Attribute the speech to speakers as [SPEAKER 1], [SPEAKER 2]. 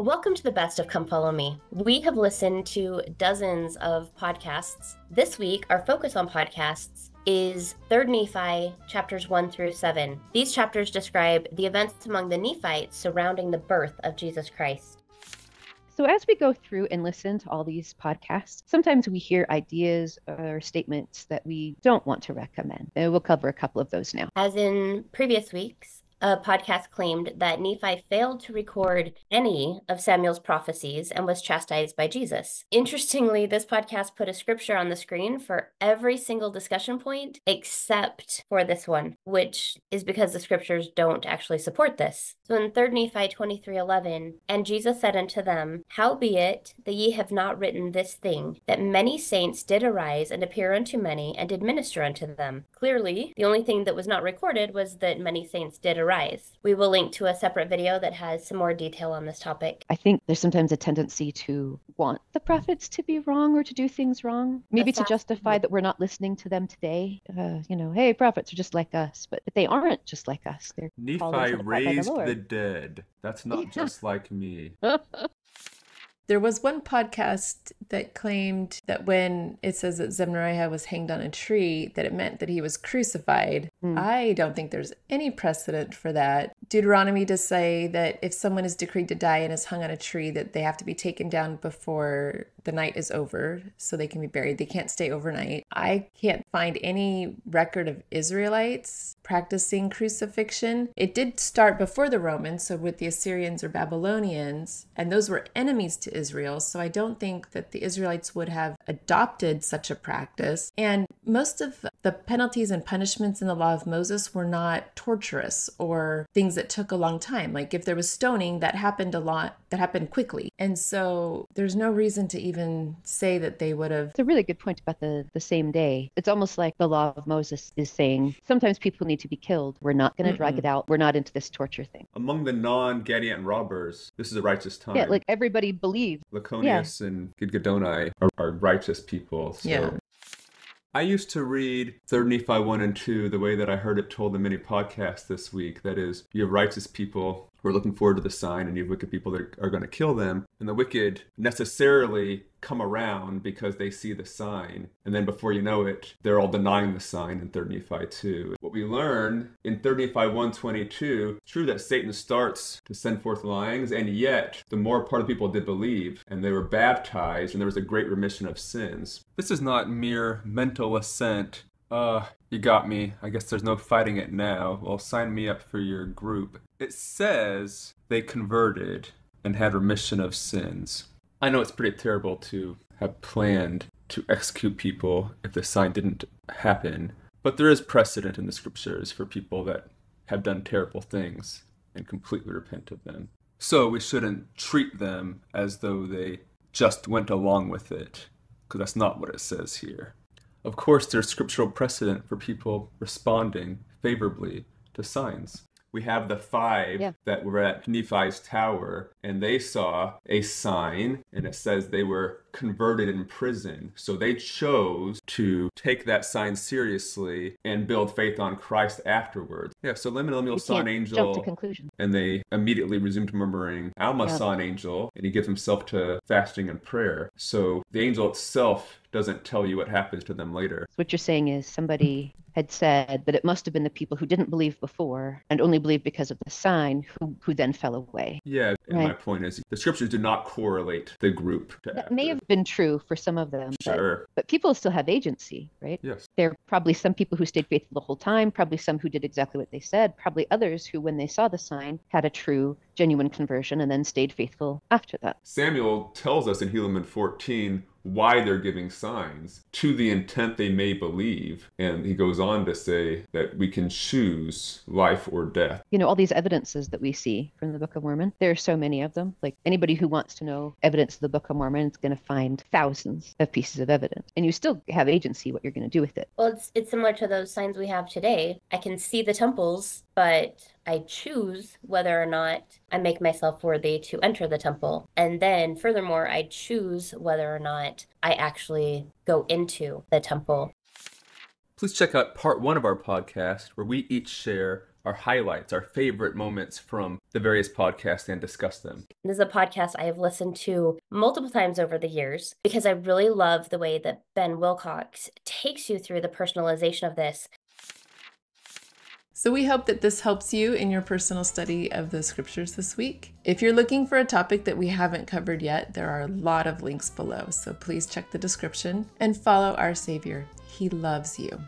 [SPEAKER 1] Welcome to the best of Come Follow Me. We have listened to dozens of podcasts. This week, our focus on podcasts is 3rd Nephi, chapters 1 through 7. These chapters describe the events among the Nephites surrounding the birth of Jesus Christ.
[SPEAKER 2] So, as we go through and listen to all these podcasts, sometimes we hear ideas or statements that we don't want to recommend. And we'll cover a couple of those now.
[SPEAKER 1] As in previous weeks, a podcast claimed that Nephi failed to record any of Samuel's prophecies and was chastised by Jesus. Interestingly, this podcast put a scripture on the screen for every single discussion point except for this one, which is because the scriptures don't actually support this. So in 3 Nephi 23:11, and Jesus said unto them, Howbeit that ye have not written this thing, that many saints did arise and appear unto many and did minister unto them. Clearly, the only thing that was not recorded was that many saints did arise rise. We will link to a separate video that has some more detail on this topic.
[SPEAKER 2] I think there's sometimes a tendency to want the prophets to be wrong or to do things wrong, maybe to justify that we're not listening to them today. Uh, you know, hey, prophets are just like us, but, but they aren't just like us. They're
[SPEAKER 3] Nephi raised the, the, dead. That's not yeah. just like me.
[SPEAKER 4] There was one podcast that claimed that when it says that Zemnarihah was hanged on a tree, that it meant that he was crucified. Mm. I don't think there's any precedent for that. Deuteronomy does say that if someone is decreed to die and is hung on a tree, that they have to be taken down before the night is over so they can be buried. They can't stay overnight. I can't find any record of Israelites practicing crucifixion. It did start before the Romans, so with the Assyrians or Babylonians, and those were enemies to Israel. So I don't think that the Israelites would have adopted such a practice. And most of the penalties and punishments in the law of Moses were not torturous or things that took a long time. Like if there was stoning, that happened a lot, that happened quickly. And so there's no reason to even say that they would have.
[SPEAKER 2] It's a really good point about the, the same day. It's almost like the law of Moses is saying sometimes people need to be killed. We're not going to drag it out. We're not into this torture thing.
[SPEAKER 3] Among the non Gadianton robbers, this is a righteous time.
[SPEAKER 2] Yeah, like everybody believes.
[SPEAKER 3] Lachoneus yeah. and Gidgiddoni are, are righteous people. So.
[SPEAKER 4] Yeah.
[SPEAKER 3] I used to read 3rd Nephi 1 and 2 the way that I heard it told in many podcasts this week. That is, you righteous people who are looking forward to the sign, and you have wicked people that are going to kill them. And the wicked necessarily come around because they see the sign. And then before you know it, they're all denying the sign in 3 Nephi 2. What we learn in 3 Nephi 122, true that Satan starts to send forth lyings, and yet the more part of people did believe, and they were baptized, and there was a great remission of sins. This is not mere mental assent uh, you got me. I guess there's no fighting it now. Well, sign me up for your group. It says they converted and had remission of sins. I know it's pretty terrible to have planned to execute people if the sign didn't happen, but there is precedent in the scriptures for people that have done terrible things and completely repent of them. So we shouldn't treat them as though they just went along with it, because that's not what it says here. Of course, there's scriptural precedent for people responding favorably to signs. We have the five yeah. that were at Nephi's tower, and they saw a sign, and it says they were converted in prison. So they chose to take that sign seriously and build faith on Christ afterwards. Yeah, so Laman Lemuel saw an angel.
[SPEAKER 2] Jump to conclusion.
[SPEAKER 3] And they immediately resumed murmuring. Alma yeah. saw an angel, and he gives himself to fasting and prayer. So the angel itself doesn't tell you what happens to them later.
[SPEAKER 2] So what you're saying is somebody had said that it must have been the people who didn't believe before and only believed because of the sign who, who then fell away.
[SPEAKER 3] Yeah, and right. my point is the scriptures do not correlate the group.
[SPEAKER 2] that after. may have been true for some of them.
[SPEAKER 3] Sure.
[SPEAKER 2] But, but people still have agency, right?
[SPEAKER 3] Yes.
[SPEAKER 2] There are probably some people who stayed faithful the whole time, probably some who did exactly what they said, probably others who, when they saw the sign, had a true, genuine conversion and then stayed faithful after that.
[SPEAKER 3] Samuel tells us in Helaman 14 why they're giving signs to the intent they may believe. And he goes on to say that we can choose life or death.
[SPEAKER 2] You know, all these evidences that we see from the Book of Mormon, there are so many of them. Like anybody who wants to know evidence of the Book of Mormon is going to find thousands of pieces of evidence. And you still have agency what you're going to do with it.
[SPEAKER 1] Well, it's, it's similar to those signs we have today. I can see the temples, but I choose whether or not I make myself worthy to enter the temple. And then, furthermore, I choose whether or not I actually go into the temple.
[SPEAKER 3] Please check out part one of our podcast where we each share our highlights, our favorite moments from the various podcasts and discuss them.
[SPEAKER 1] This is a podcast I have listened to multiple times over the years because I really love the way that Ben Wilcox takes you through the personalization of this
[SPEAKER 4] so we hope that this helps you in your personal study of the scriptures this week. If you're looking for a topic that we haven't covered yet, there are a lot of links below, so please check the description and follow our Savior. He loves you.